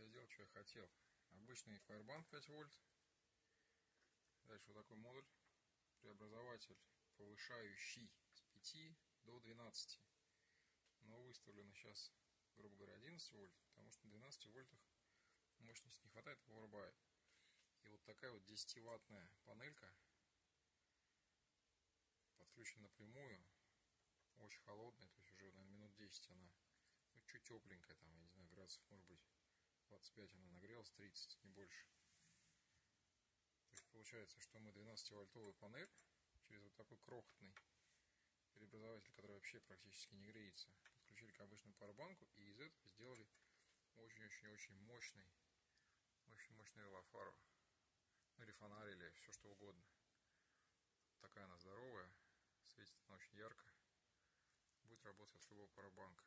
я сделал, что я хотел. Обычный Firebank 5 вольт. Дальше вот такой модуль. Преобразователь повышающий с 5 до 12. Но выставлено сейчас, грубо говоря, 11 вольт, потому что на 12 вольтах мощности не хватает, его. И вот такая вот 10 ваттная панелька подключена напрямую, очень холодная, то есть уже, наверное, минут 10 она ну, чуть тепленькая, там, я не знаю, градусов, может быть, 25 она нагрелась, 30, не больше. Получается, что мы 12-вольтовую панель через вот такой крохотный преобразователь, который вообще практически не греется, подключили к обычному парабанку и из этого сделали очень-очень-очень мощный, очень мощный велофару. Ну или фонарь, или все что угодно. Такая она здоровая, светит она очень ярко. Будет работать от любого парабанка.